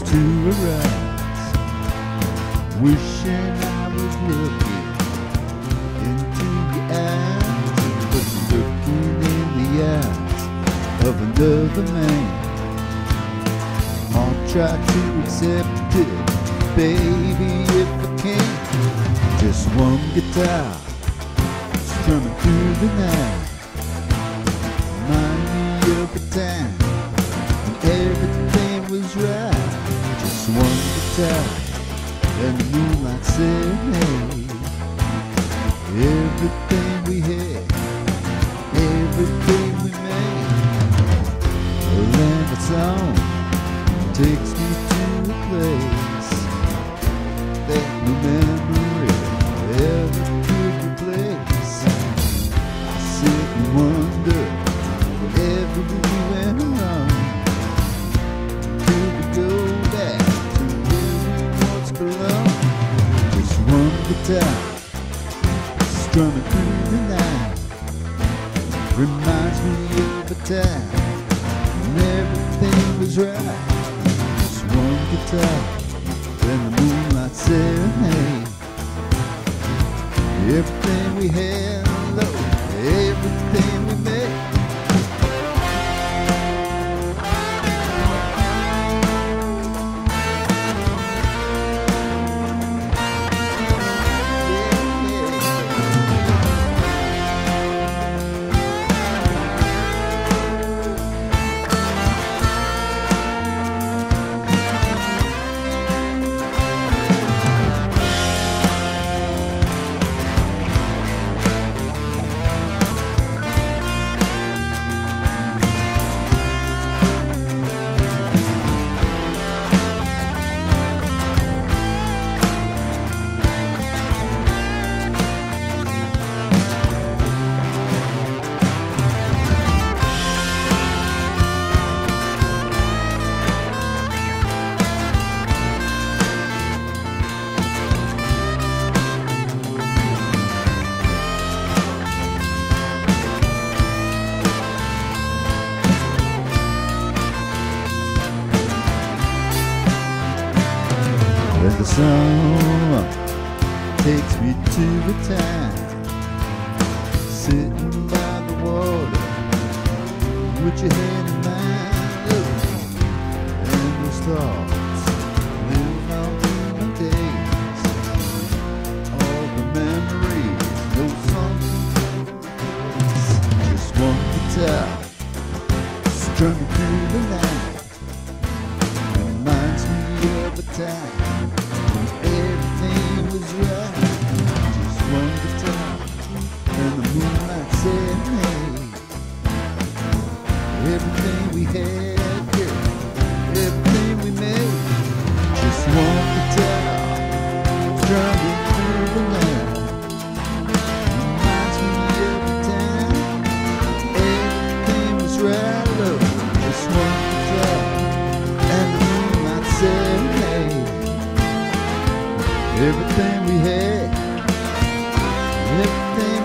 to arise, wishing I was looking into your eyes, but looking in the eyes of another man. I'll try to accept it, baby, if I can. Just one guitar strumming through the night. Remind me of the time when everything was right. Just one guitar and the moonlight serenade. Everything we had, everything we made. A of song takes guitar strumming through the night reminds me of a time when everything was right. Just one guitar and the moonlight serenade. Everything we had, Lord, everything And the song takes me to the time Sitting by the water With your head in mine And those thoughts we had, yeah, everything we made. Just one guitar, driving through the land. Reminds me every time, everything was right low. Just one guitar, and the moon might Hey, Everything we had, everything.